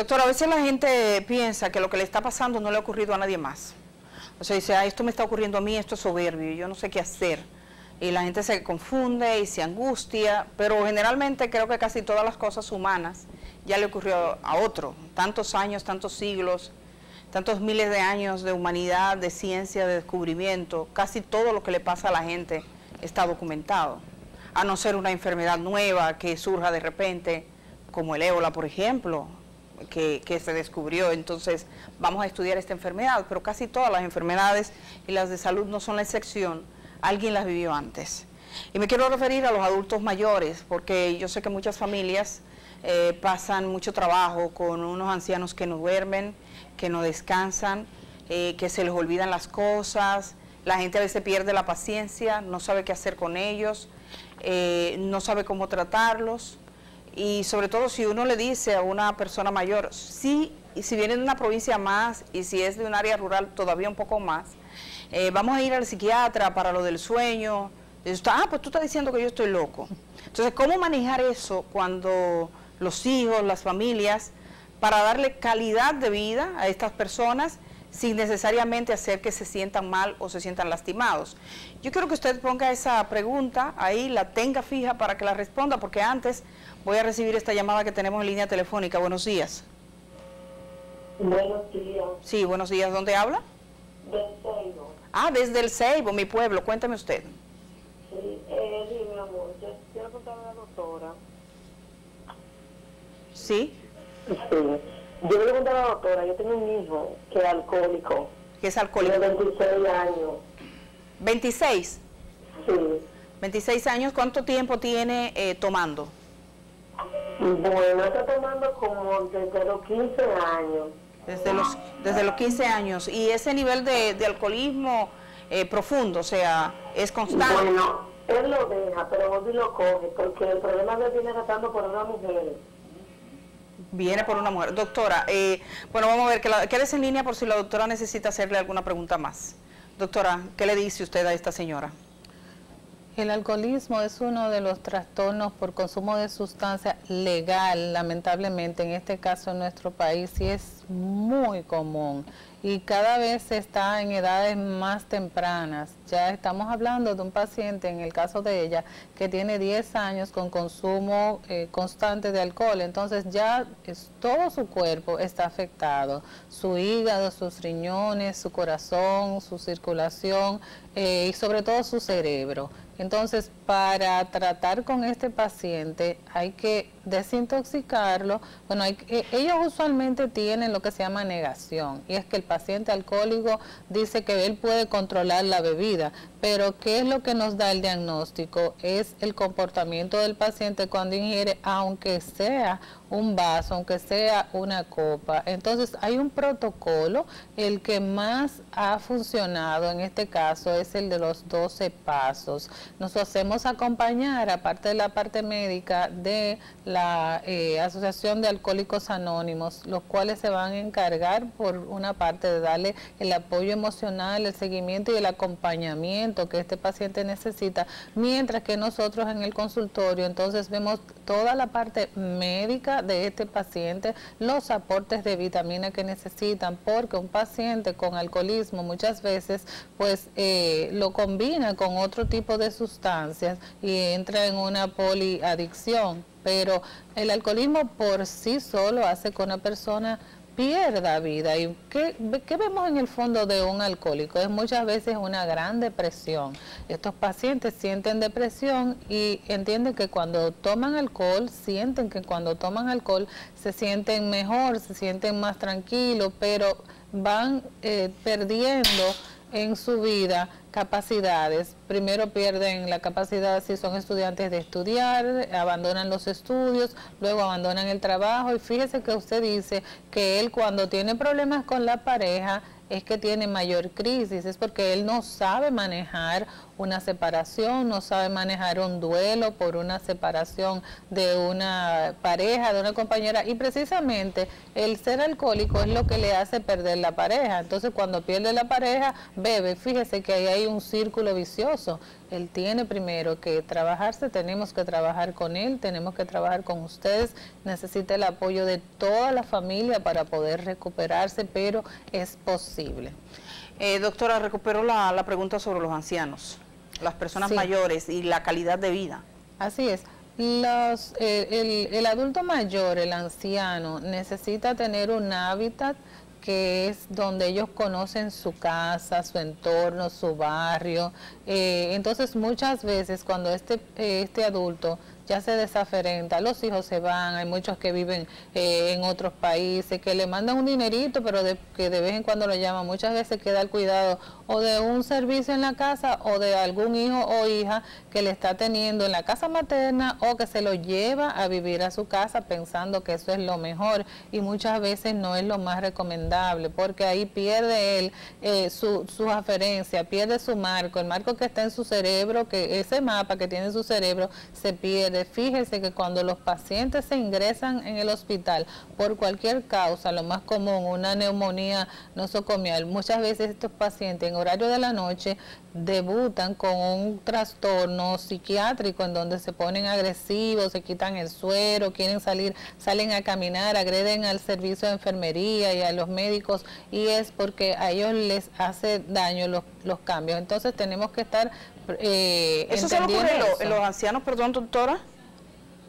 Doctora, a veces la gente piensa que lo que le está pasando no le ha ocurrido a nadie más. O sea, dice, ah, esto me está ocurriendo a mí, esto es soberbio, yo no sé qué hacer. Y la gente se confunde y se angustia, pero generalmente creo que casi todas las cosas humanas ya le ocurrió a otro. Tantos años, tantos siglos, tantos miles de años de humanidad, de ciencia, de descubrimiento, casi todo lo que le pasa a la gente está documentado. A no ser una enfermedad nueva que surja de repente, como el ébola, por ejemplo, que, se descubrió. Entonces, vamos a estudiar esta enfermedad, pero casi todas las enfermedades y las de salud no son la excepción. Alguien las vivió antes. Y me quiero referir a los adultos mayores, porque yo sé que muchas familias eh, pasan mucho trabajo con unos ancianos que no duermen, que no descansan, eh, que se les olvidan las cosas, la gente a veces pierde la paciencia, no sabe qué hacer con ellos, eh, no sabe cómo tratarlos y sobre todo si uno le dice a una persona mayor, sí, si viene de una provincia más y si es de un área rural todavía un poco más, eh, vamos a ir al psiquiatra para lo del sueño. ah, pues tú estás diciendo que yo estoy loco. Entonces, ¿cómo manejar eso cuando los hijos, las familias, para darle calidad de vida a estas personas sin necesariamente hacer que se sientan mal o se sientan lastimados. Yo quiero que usted ponga esa pregunta ahí, la tenga fija para que la responda, porque antes voy a recibir esta llamada que tenemos en línea telefónica. Buenos días. Buenos días. Sí, buenos días. ¿Dónde habla? Del Seibo. Ah, desde el Seibo, mi pueblo. Cuéntame usted. Sí, eh, mi amor, yo quiero contar a la doctora. Sí. Sí. Yo le contar a la doctora, yo tengo un hijo que es alcohólico. ¿Qué es alcohólico? Tiene 26 años. ¿26? Sí. 26 años, ¿cuánto tiempo tiene eh, tomando? Bueno, está tomando como desde los 15 años. Desde los, desde los 15 años. ¿Y ese nivel de, alcoholismo eh, profundo, o sea, es constante? Bueno, él lo deja, pero vos lo coge, porque el problema que viene tratando por una mujer. Viene por una mujer. Doctora, eh, bueno, vamos a ver, que la, quédese en línea por si la doctora necesita hacerle alguna pregunta más. Doctora, ¿qué le dice usted a esta señora? El alcoholismo es uno de los trastornos por consumo de sustancia legal, lamentablemente, en este caso en nuestro país, y es muy común y cada vez está en edades más tempranas. Ya estamos hablando de un paciente, en el caso de ella, que tiene 10 años con consumo eh, constante de alcohol, entonces ya es, todo su cuerpo está afectado, su hígado, sus riñones, su corazón, su circulación eh, y sobre todo su cerebro. Entonces, para tratar con este paciente hay que desintoxicarlo. Bueno, hay, eh, ellos usualmente tienen lo que se llama negación y es que el paciente alcohólico dice que él puede controlar la bebida, pero ¿qué es lo que nos da el diagnóstico? Es el comportamiento del paciente cuando ingiere, aunque sea un vaso, aunque sea una copa. Entonces hay un protocolo, el que más ha funcionado en este caso es el de los 12 pasos. Nos hacemos acompañar, aparte de la parte médica, de la eh, Asociación de Alcohólicos Anónimos, los cuales se van a encargar por una parte de darle el apoyo emocional, el seguimiento y el acompañamiento que este paciente necesita, mientras que nosotros en el consultorio entonces vemos toda la parte médica de este paciente, los aportes de vitamina que necesitan, porque un paciente con alcoholismo muchas veces pues eh, lo combina con otro tipo de sustancias y entra en una poliadicción. Pero el alcoholismo por sí solo hace que una persona pierda vida. ¿Y qué, vemos en el fondo de un alcohólico? Es muchas veces una gran depresión. Estos pacientes sienten depresión y entienden que cuando toman alcohol, sienten que cuando toman alcohol se sienten mejor, se sienten más tranquilos, pero van eh, perdiendo en su vida capacidades. Primero pierden la capacidad si son estudiantes de estudiar, abandonan los estudios, luego abandonan el trabajo y fíjese que usted dice que él cuando tiene problemas con la pareja es que tiene mayor crisis, es porque él no sabe manejar una separación, no sabe manejar un duelo por una separación de una pareja, de una compañera y precisamente el ser alcohólico es lo que le hace perder la pareja. Entonces cuando pierde la pareja, bebe, fíjese que ahí hay un círculo vicioso él tiene primero que trabajarse, tenemos que trabajar con él, tenemos que trabajar con ustedes, necesita el apoyo de toda la familia para poder recuperarse, pero es posible. Eh, doctora, recupero la, la, pregunta sobre los ancianos, las personas mayores y la calidad de vida. Así es. Los, eh, el, el adulto mayor, el anciano, necesita tener un hábitat que es donde ellos conocen su casa, su entorno, su barrio. Eh, entonces muchas veces cuando este, este adulto ya se desaferenta, los hijos se van, hay muchos que viven eh, en otros países, que le mandan un dinerito, pero que de vez en cuando lo llaman, muchas veces queda el cuidado o de un servicio en la casa o de algún hijo o hija que le está teniendo en la casa materna o que se lo lleva a vivir a su casa pensando que eso es lo mejor y muchas veces no es lo más recomendable porque ahí pierde él eh, su, aferencia, pierde su marco, el marco que está en su cerebro, que ese mapa que tiene en su cerebro se pierde Fíjese que cuando los pacientes se ingresan en el hospital por cualquier causa, lo más común, una neumonía nosocomial, muchas veces estos pacientes en horario de la noche debutan con un trastorno psiquiátrico en donde se ponen agresivos, se quitan el suero, quieren salir, salen a caminar, agreden al servicio de enfermería y a los médicos y es porque a ellos les hace daño los, los cambios. Entonces tenemos que estar... Eh, ¿Eso solo ocurre en los ancianos, perdón, doctora?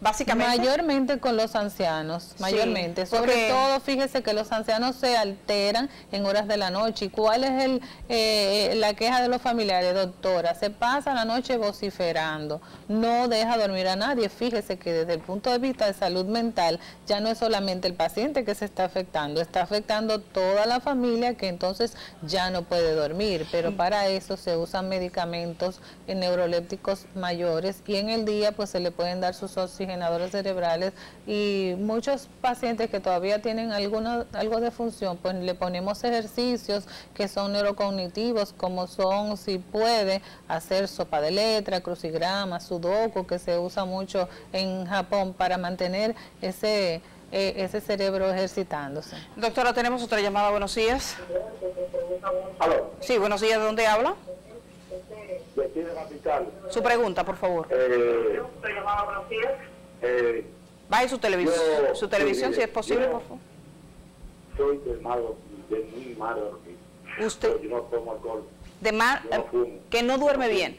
Básicamente. Mayormente con los ancianos, mayormente. Sobre todo, fíjese que los ancianos se alteran en horas de la noche. ¿Y cuál es el, eh, la queja de los familiares? Doctora, se pasa la noche vociferando, no deja dormir a nadie. Fíjese que desde el punto de vista de salud mental, ya no es solamente el paciente que se está afectando, está afectando toda la familia que entonces ya no puede dormir. Pero para eso se usan medicamentos neurolépticos mayores y en el día pues se le pueden dar sus oxígenos generadores cerebrales y muchos pacientes que todavía tienen alguna, algo de función, pues le ponemos ejercicios que son neurocognitivos, como son, si puede, hacer sopa de letra, crucigrama, sudoku, que se usa mucho en Japón para mantener ese eh, ese cerebro ejercitándose. Doctora, tenemos otra llamada. Buenos días. Sí, buenos días. ¿De dónde habla? Su pregunta, por favor. Eh, eh, Vaya su televisión, su televisión si es posible, por favor. Soy de malo, de muy malo. ¿Usted? Yo no tomo alcohol. De mal, que no duerme bien.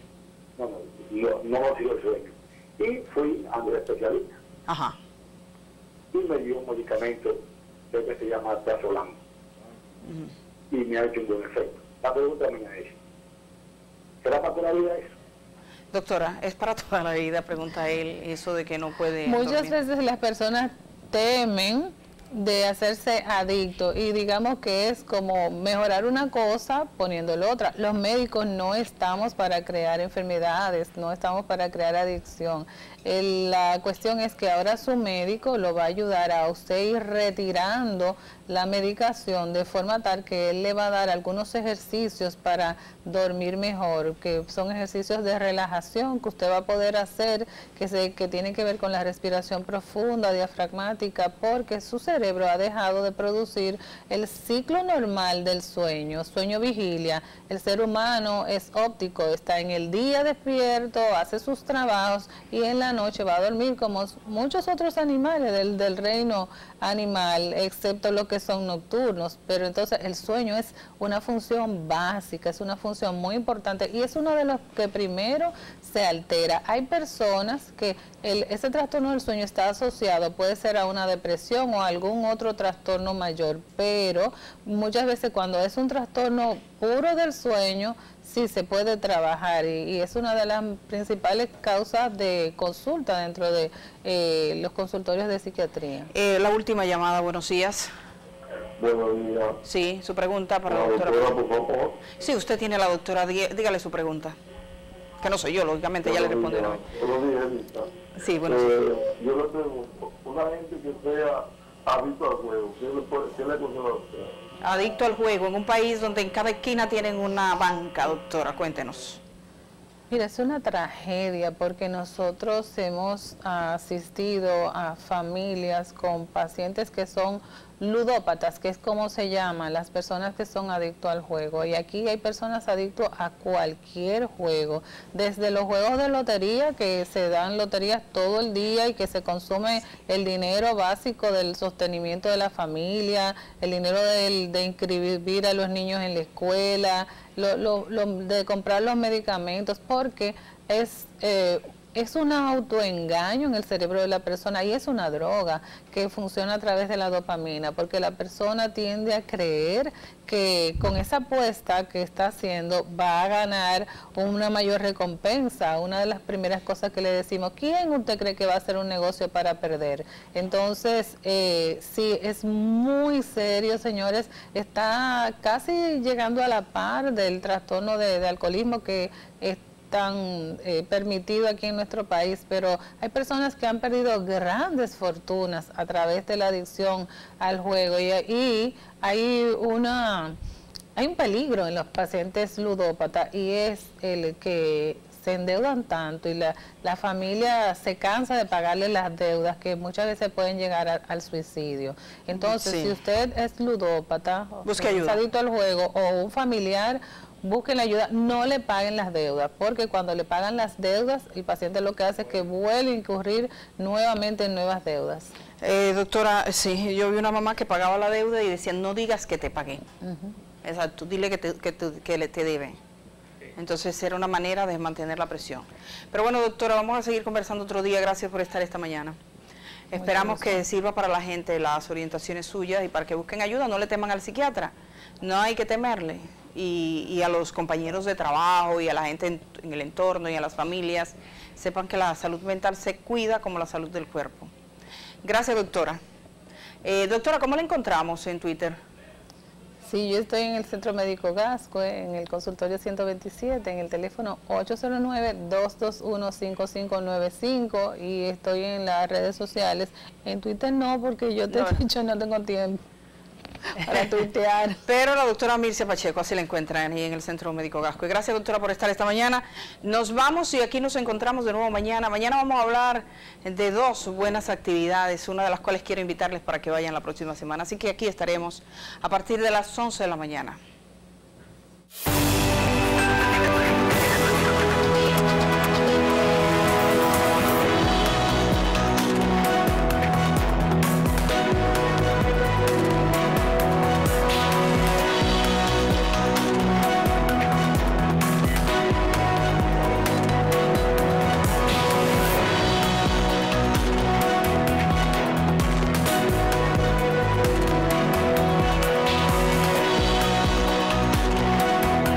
No, no, no, sigo el sueño. Y fui a un especialista. Ajá. Y me dio un medicamento que se llama Tazolam. Y me ha hecho un buen efecto. La pregunta mía es, ¿será para toda la vida eso? Doctora, es para toda la vida, pregunta él, eso de que no puede... Muchas veces las personas temen de hacerse adicto y digamos que es como mejorar una cosa poniéndolo otra. Los médicos no estamos para crear enfermedades, no estamos para crear adicción la cuestión es que ahora su médico lo va a ayudar a usted ir retirando la medicación de forma tal que él le va a dar algunos ejercicios para dormir mejor, que son ejercicios de relajación que usted va a poder hacer, que, se, que tienen que ver con la respiración profunda, diafragmática, porque su cerebro ha dejado de producir el ciclo normal del sueño, sueño vigilia. El ser humano es óptico, está en el día despierto, hace sus trabajos y en la noche va a dormir como muchos otros animales del, del reino animal, excepto los que son nocturnos. Pero entonces el sueño es una función básica, es una función muy importante y es uno de los que primero se altera. Hay personas que el, ese trastorno del sueño está asociado, puede ser a una depresión o algún otro trastorno mayor, pero muchas veces cuando es un trastorno puro del sueño, sí se puede trabajar y, es una de las principales causas de consulta dentro de eh, los consultorios de psiquiatría. Eh, la última llamada, buenos días. Buenos días. Sí, su pregunta para la, doctora. Sí, usted tiene a la doctora, dígale su pregunta. Que no soy yo, lógicamente, ya le responde. Buenos días, Sí, buenos días. Eh, yo le pregunto, una gente que sea hábito al juego, ¿qué le, puede, qué le a usted? Adicto al juego, en un país donde en cada esquina tienen una banca, doctora, cuéntenos. Mira, es una tragedia porque nosotros hemos asistido a familias con pacientes que son ludópatas, que es como se llama, las personas que son adictos al juego. Y aquí hay personas adictos a cualquier juego, desde los juegos de lotería, que se dan loterías todo el día y que se consume el dinero básico del sostenimiento de la familia, el dinero de inscribir a los niños en la escuela, lo, de comprar los medicamentos, porque es... Eh, es un autoengaño en el cerebro de la persona y es una droga que funciona a través de la dopamina, porque la persona tiende a creer que con esa apuesta que está haciendo va a ganar una mayor recompensa. Una de las primeras cosas que le decimos, ¿quién usted cree que va a hacer un negocio para perder? Entonces, eh, sí, es muy serio, señores, está casi llegando a la par del trastorno de, de alcoholismo que está tan eh, permitido aquí en nuestro país, pero hay personas que han perdido grandes fortunas a través de la adicción al juego y, y hay una hay un peligro en los pacientes ludópatas y es el que se endeudan tanto y la, la familia se cansa de pagarle las deudas que muchas veces pueden llegar al suicidio. Entonces, si usted es ludópata, Busque ayuda. adicto al juego o un familiar busquen la ayuda, no le paguen las deudas, porque cuando le pagan las deudas, el paciente lo que hace es que vuelve a incurrir nuevamente en nuevas deudas. Eh, doctora, sí, yo vi una mamá que pagaba la deuda y decía, no digas que te pagué. Exacto, dile que, te, que, que le, te debe. Entonces era una manera de mantener la presión. Pero bueno, doctora, vamos a seguir conversando otro día. Gracias por estar esta mañana. Esperamos que sirva para la gente las orientaciones suyas y para que busquen ayuda. No le teman al psiquiatra. No hay que temerle y, a los compañeros de trabajo y a la gente en, el entorno y a las familias, sepan que la salud mental se cuida como la salud del cuerpo. Gracias, doctora. Eh, doctora, ¿cómo la encontramos en Twitter? Sí, yo estoy en el Centro Médico Gasco, en el consultorio 127, en el teléfono 809-221-5595 y estoy en las redes sociales. En Twitter no, porque yo te he dicho no tengo tiempo para tuitear. Pero la doctora Mircia Pacheco, así la encuentran ahí en el Centro Médico Gasco. Y gracias, doctora, por estar esta mañana. Nos vamos y aquí nos encontramos de nuevo mañana. Mañana vamos a hablar de dos buenas actividades, una de las cuales quiero invitarles para que vayan la próxima semana. Así que aquí estaremos a partir de las 11 de la mañana.